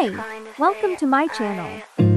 Hey, welcome to my channel.